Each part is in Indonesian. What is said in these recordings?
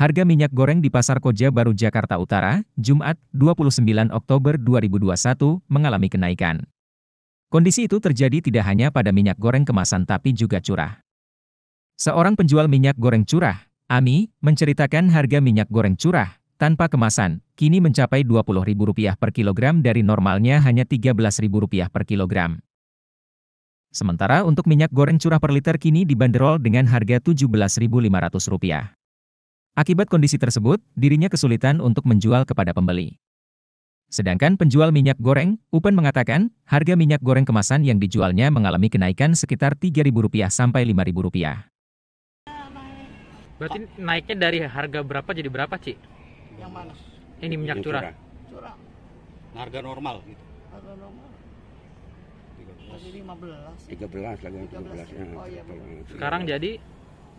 Harga minyak goreng di Pasar Koja Baru Jakarta Utara, Jumat, 29 Oktober 2021, mengalami kenaikan. Kondisi itu terjadi tidak hanya pada minyak goreng kemasan tapi juga curah. Seorang penjual minyak goreng curah, Ami, menceritakan harga minyak goreng curah, tanpa kemasan, kini mencapai Rp20.000 per kilogram dari normalnya hanya Rp13.000 per kilogram. Sementara untuk minyak goreng curah per liter kini dibanderol dengan harga Rp17.500. Akibat kondisi tersebut, dirinya kesulitan untuk menjual kepada pembeli. Sedangkan penjual minyak goreng, Upen mengatakan, harga minyak goreng kemasan yang dijualnya mengalami kenaikan sekitar Rp3.000 sampai Rp5.000. Berarti naiknya dari harga berapa jadi berapa, Ci? Yang mana? Ini minyak curah. Curah. Harga normal gitu. Harga normal. Lagi 15. 13 lagi yang 13. 13 nya. Oh, iya. Sekarang jadi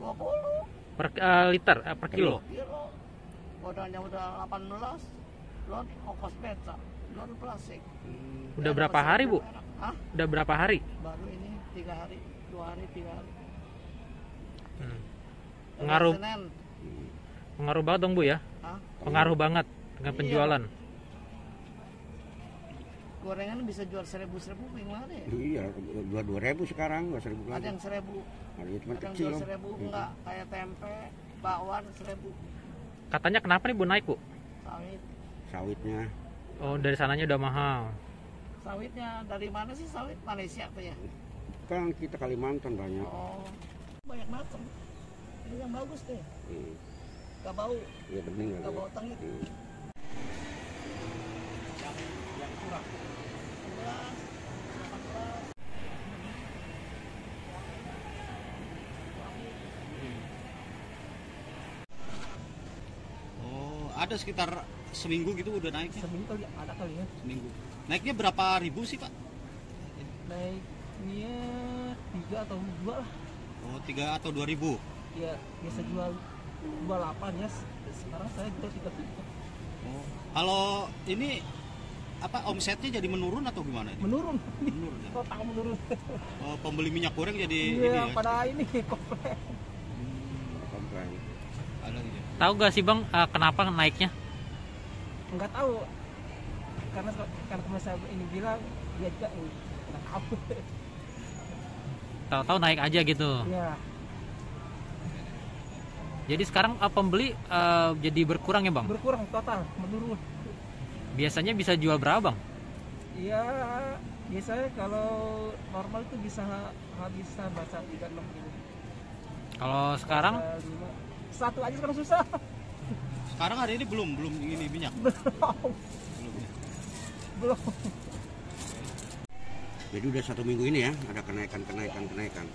20 per eh, liter, eh, per kilo. kilo. Modalnya udah 18. Belum ongkos beca. Belum plastik. Udah Ya, berapa hari, Bu? Hah? Udah berapa hari? Baru ini 3 hari, 2 hari, 3 hari. Hmm. Pengaruh. Pengaruh banget dong, Bu ya? Hah? Pengaruh banget dengan Iya. Gorengan bisa jual seribu-seribu gimana ya? Iya, dua dua ribu sekarang, nggak seribu Ada lagi. yang seribu, Harganya cuma ada yang kecil. jual seribu, Hmm. enggak kayak tempe, bakwan seribu, Katanya kenapa nih Bu naik, Bu? sawit. Sawitnya, Oh, dari sananya udah mahal. Sawitnya dari mana sih sawit? Malaysia tuh ya? kan kita Kalimantan banyak. Oh, banyak macam. Ini yang bagus deh, Hmm. gak bau, Iya bening gak lagi. bau tengit. Hmm. Ada sekitar seminggu gitu udah naiknya Seminggu kali ada kali ya. seminggu. Naiknya berapa ribu sih pak? Naiknya tiga atau dua lah. Oh, tiga atau dua ribu. Ya biasa jual dua delapan ya. Sekarang saya jual tiga tiga. Oh, kalau ini apa omsetnya jadi menurun atau gimana? Ini? Menurun. Menurun. Ya? Total menurun. Oh, pembeli minyak goreng jadi ini Iya, ya? pada ini komplek. Tahu gak sih, Bang, eh, kenapa naiknya? Enggak tahu. Karena karena kemarin saya ini bilang dia juga enggak tahu. Tahu-tahu naik aja gitu. Iya. Jadi sekarang eh, pembeli eh, jadi berkurang ya, Bang? Berkurang total, menurun. Biasanya bisa jual berapa, Bang? Iya, biasanya kalau normal itu bisa habis baca 36 gitu. Kalau sekarang. Satu aja sekarang susah. Sekarang hari ini belum belum ini minyak. Belum. Belum. ya? Belum. Jadi udah satu minggu ini ya, ada kenaikan, kenaikan, kenaikan.